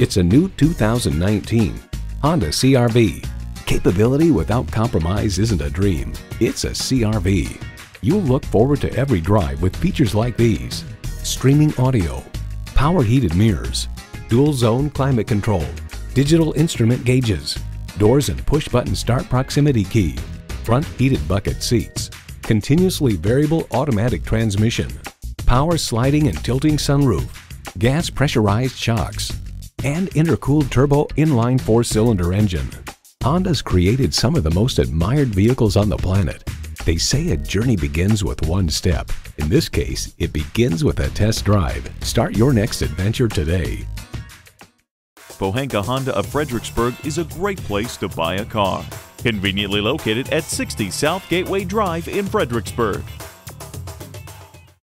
It's a new 2019 Honda CRV. Capability without compromise isn't a dream, it's a CRV. You'll look forward to every drive with features like these. Streaming audio, power heated mirrors, dual zone climate control, digital instrument gauges, doors and push button start proximity key, front heated bucket seats, continuously variable automatic transmission, power sliding and tilting sunroof, gas pressurized shocks, and intercooled turbo inline four-cylinder engine. Honda's created some of the most admired vehicles on the planet. They say a journey begins with one step. In this case, it begins with a test drive. Start your next adventure today. Pohanka Honda of Fredericksburg is a great place to buy a car. Conveniently located at 60 South Gateway Drive in Fredericksburg.